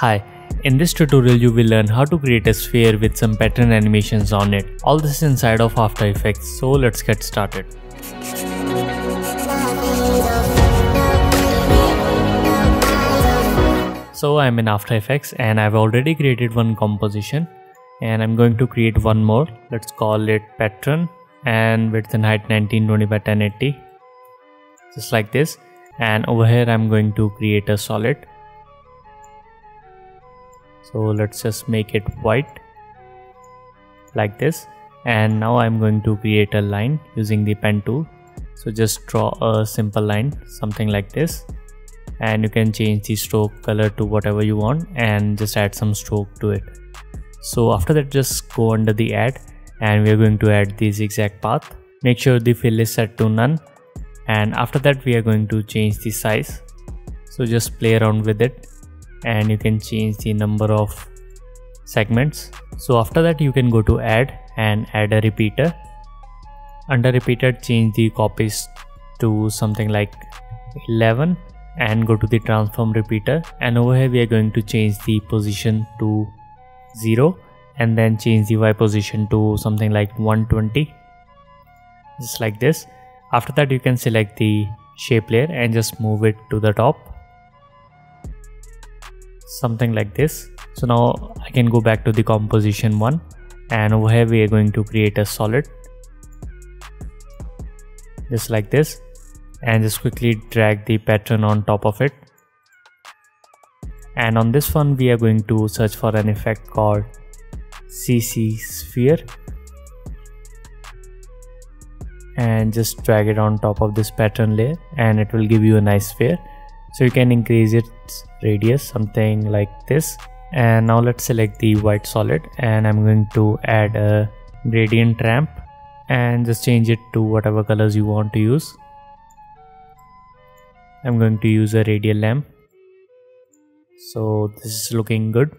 Hi, in this tutorial you will learn how to create a sphere with some pattern animations on it. All this is inside of After Effects, so let's get started. So I'm in After Effects and I've already created one composition and I'm going to create one more. Let's call it pattern and width and height 1920 by 1080 just like this and over here I'm going to create a solid so let's just make it white like this. And now I'm going to create a line using the pen tool. So just draw a simple line something like this. And you can change the stroke color to whatever you want and just add some stroke to it. So after that just go under the add and we're going to add the zigzag path. Make sure the fill is set to none. And after that we are going to change the size. So just play around with it and you can change the number of segments. So after that you can go to add and add a repeater. Under repeater change the copies to something like 11 and go to the transform repeater. And over here we are going to change the position to 0 and then change the y position to something like 120 just like this. After that you can select the shape layer and just move it to the top something like this. So now I can go back to the composition one. And over here we are going to create a solid. Just like this. And just quickly drag the pattern on top of it. And on this one we are going to search for an effect called CC sphere. And just drag it on top of this pattern layer. And it will give you a nice sphere so you can increase its radius something like this. And now let's select the white solid and I'm going to add a gradient ramp and just change it to whatever colors you want to use. I'm going to use a radial ramp. So this is looking good.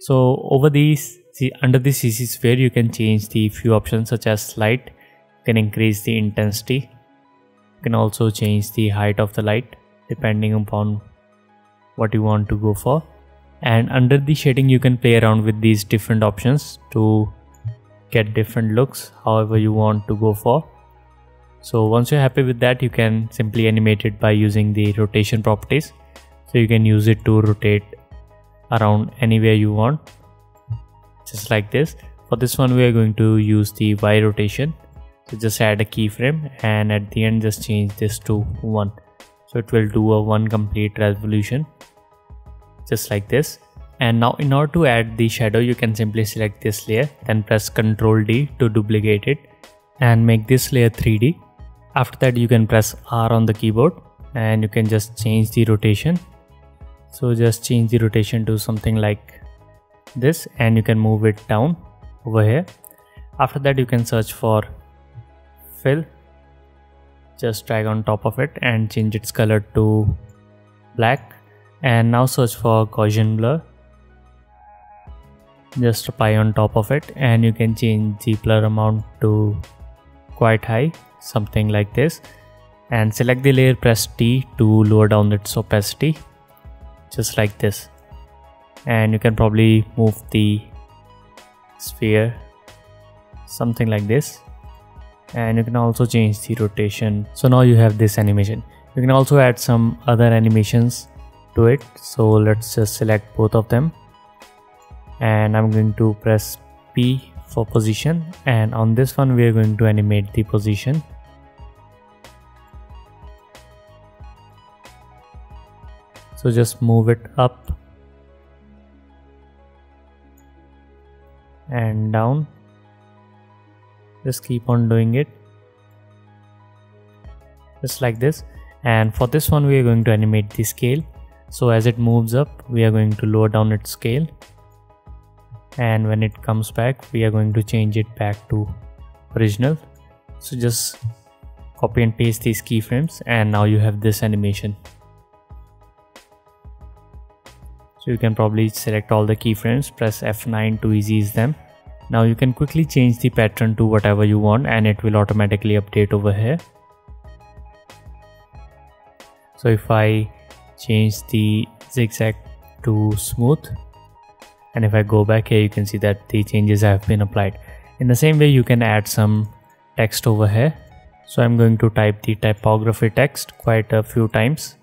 So over these see under the CC sphere you can change the few options such as light. Can increase the intensity. You can also change the height of the light depending upon what you want to go for. And under the shading you can play around with these different options to get different looks however you want to go for. So once you're happy with that you can simply animate it by using the rotation properties. So you can use it to rotate around anywhere you want just like this. For this one we are going to use the y rotation. So just add a keyframe and at the end just change this to 1 so it will do a one complete revolution just like this. And now in order to add the shadow you can simply select this layer then press ctrl d to duplicate it and make this layer 3d after that you can press r on the keyboard and you can just change the rotation. So just change the rotation to something like this and you can move it down over here. After that you can search for fill just drag on top of it and change its color to black. And now search for Gaussian blur. Just apply on top of it and you can change the blur amount to quite high something like this. And select the layer press T to lower down its opacity just like this. And you can probably move the sphere something like this and you can also change the rotation. So now you have this animation. You can also add some other animations to it. So let's just select both of them. And I'm going to press P for position. And on this one we are going to animate the position. So just move it up and down just keep on doing it. Just like this. And for this one we are going to animate the scale. So as it moves up we are going to lower down its scale. And when it comes back we are going to change it back to original. So just copy and paste these keyframes. And now you have this animation. So you can probably select all the keyframes. Press F9 to ease them now you can quickly change the pattern to whatever you want and it will automatically update over here. So if I change the zigzag to smooth and if I go back here you can see that the changes have been applied. In the same way you can add some text over here. So I'm going to type the typography text quite a few times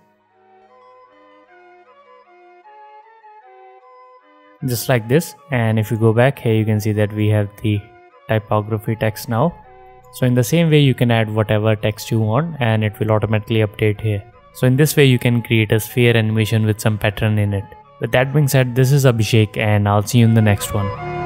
just like this. And if you go back here you can see that we have the typography text now. So in the same way you can add whatever text you want and it will automatically update here. So in this way you can create a sphere animation with some pattern in it. With that being said this is Abhishek and I'll see you in the next one